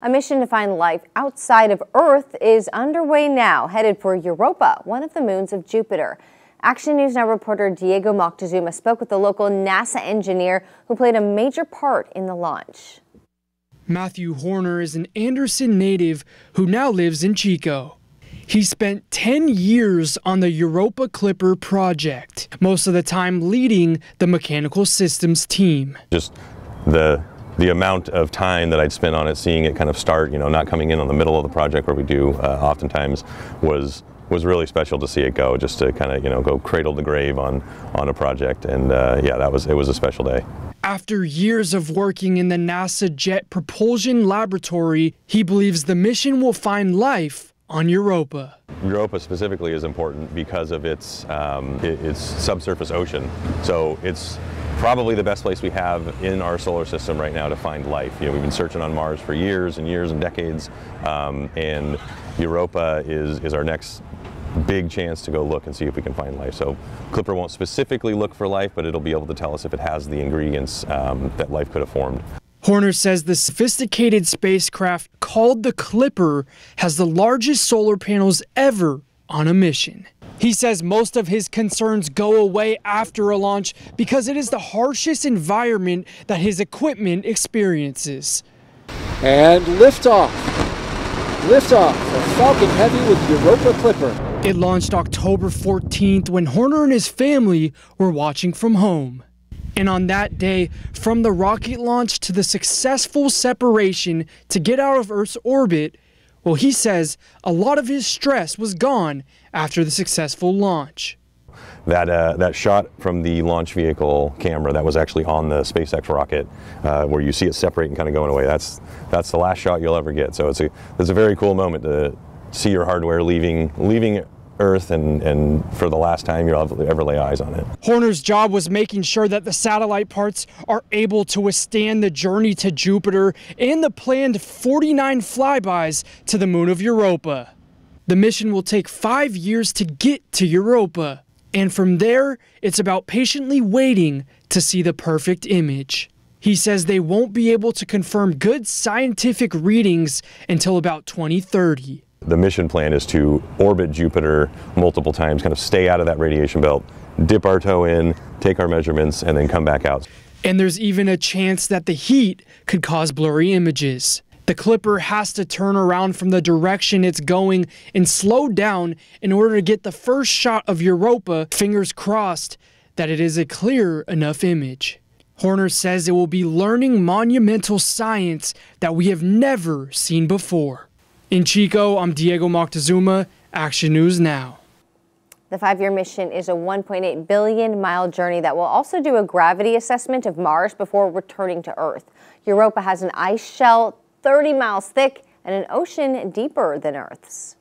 A mission to find life outside of Earth is underway now, headed for Europa, one of the moons of Jupiter. Action News Now reporter Diego Moctezuma spoke with the local NASA engineer who played a major part in the launch. Matthew Horner is an Anderson native who now lives in Chico. He spent 10 years on the Europa Clipper project, most of the time leading the mechanical systems team. Just the the amount of time that I'd spent on it, seeing it kind of start, you know, not coming in on the middle of the project where we do uh, oftentimes, was was really special to see it go, just to kind of you know go cradle to grave on on a project, and uh, yeah, that was it was a special day. After years of working in the NASA Jet Propulsion Laboratory, he believes the mission will find life on Europa. Europa specifically is important because of its um, its subsurface ocean. So it's probably the best place we have in our solar system right now to find life. You know, we've been searching on Mars for years and years and decades, um, and Europa is, is our next big chance to go look and see if we can find life. So Clipper won't specifically look for life, but it'll be able to tell us if it has the ingredients um, that life could have formed. Horner says the sophisticated spacecraft called the Clipper has the largest solar panels ever on a mission. He says most of his concerns go away after a launch because it is the harshest environment that his equipment experiences. And liftoff. Liftoff for Falcon Heavy with Europa Clipper. It launched October 14th when Horner and his family were watching from home. And on that day, from the rocket launch to the successful separation to get out of Earth's orbit, well, he says a lot of his stress was gone after the successful launch. That, uh, that shot from the launch vehicle camera that was actually on the SpaceX rocket, uh, where you see it separate and kind of going away, that's, that's the last shot you'll ever get. So it's a, it's a very cool moment to see your hardware leaving, leaving Earth and, and for the last time you'll ever lay eyes on it. Horner's job was making sure that the satellite parts are able to withstand the journey to Jupiter and the planned 49 flybys to the moon of Europa. The mission will take five years to get to Europa, and from there, it's about patiently waiting to see the perfect image. He says they won't be able to confirm good scientific readings until about 2030. The mission plan is to orbit Jupiter multiple times, kind of stay out of that radiation belt, dip our toe in, take our measurements, and then come back out. And there's even a chance that the heat could cause blurry images. The clipper has to turn around from the direction it's going and slow down in order to get the first shot of Europa, fingers crossed that it is a clear enough image. Horner says it will be learning monumental science that we have never seen before. In Chico, I'm Diego Moctezuma, Action News Now. The five-year mission is a 1.8 billion mile journey that will also do a gravity assessment of Mars before returning to Earth. Europa has an ice shell 30 miles thick and an ocean deeper than Earth's.